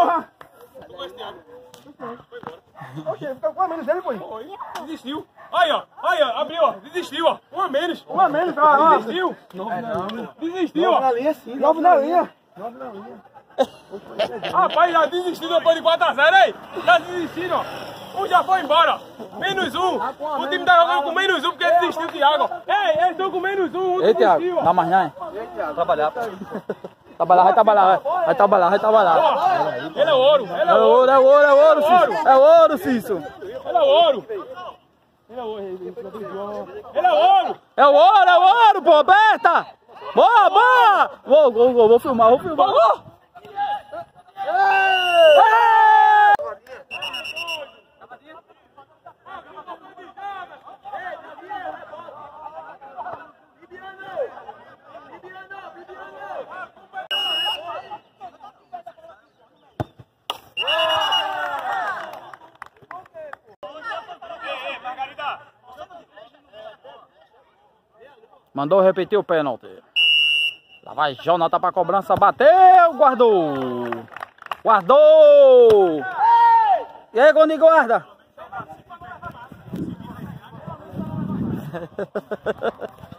Porra! Tô casteado. Ok, ficou com a menos dele, pô. Desistiu. Aí, ó. Aí, ó. Abriu, ó. Desistiu, ó. Um a menos. Um a menos, ó. Desistiu. Nove na linha. Desistiu, ó. Nove na linha, sim. Nove na linha. Nove na linha. Rapaz, já desistiu depois de 4x0, aí. Já desistiu, ó. Um já foi embora. Menos um. Ah, o time tá jogando com menos um porque ele desistiu, Thiago. Ei, eles estão com menos um. um Ei, Thiago. Dá mais, né? Ei, Thiago. Trabalhar. Trabalhar, vai trabalhar, vai. Vai trabalhar, vai trabalhar. Ele é ouro. Ele é É ouro. ouro, é ouro, é ouro, Cício. É ouro, Cício. Ele é ouro. Ele é ouro. Ele é ouro. É ouro, é ouro, pô, aberta! Boa, boa! Vou, vou, vou, vou filmar, vou filmar. Mandou repetir o pênalti. Lá vai Jonathan pra cobrança, bateu, guardou. Guardou! E aí, Goni, guarda?